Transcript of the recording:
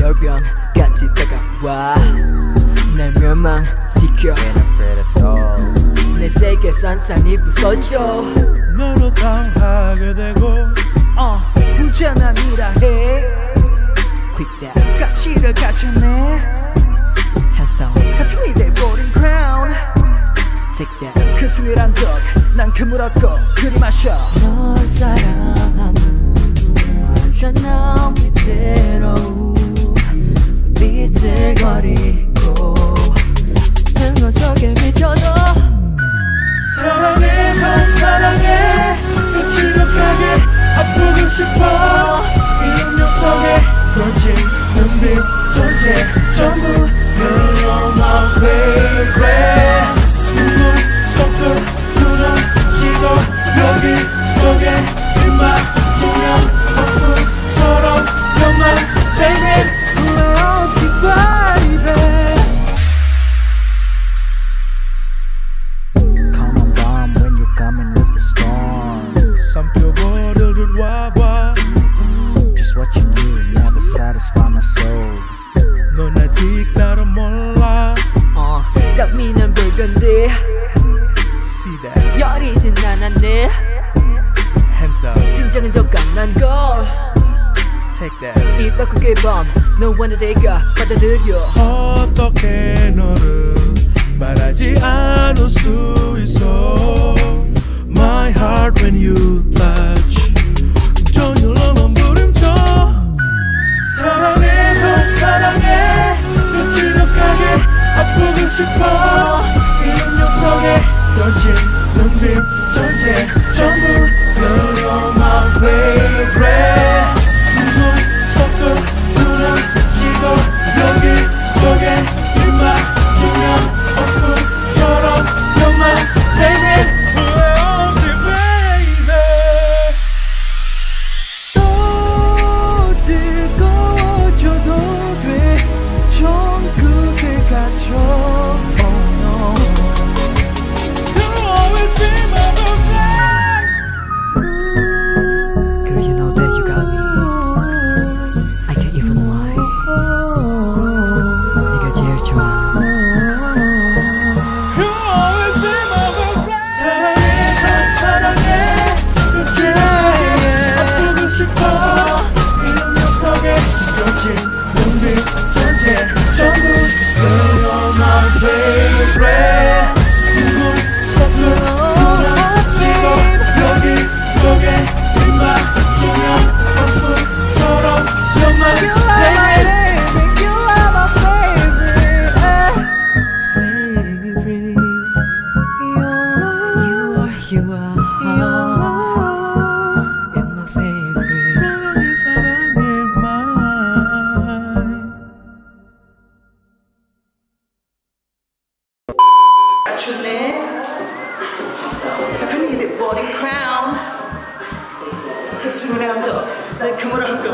열병같이 다가와 날 멸망시켜 내 세계 산산이 부서져 너로 당하게 되고 uh, 부자남이라 해 hands down 하필이 돼버린 crown 그 스밀한 덕난 그물 얻고 그리 마셔. 널 사랑하면 언제나 위태로 붉은데. See that? 여리진 않았네. Hands down. 심장은 저강난 걸 take that. 입 바꾸게 밤 너와 내가 받아들여. 어떻게 너를 말하지 않을 수 있어? My heart when you touch 전율로만 부름쳐. 사랑해 너 사랑해. 너 지독하게 아프고 싶어. 이 断剑能敌这 거친 눈빛 존재 전부 You're my favorite 눈물 갖췄네 하필이 돼버린 crown 그 스밀한 덕난 그물 얻고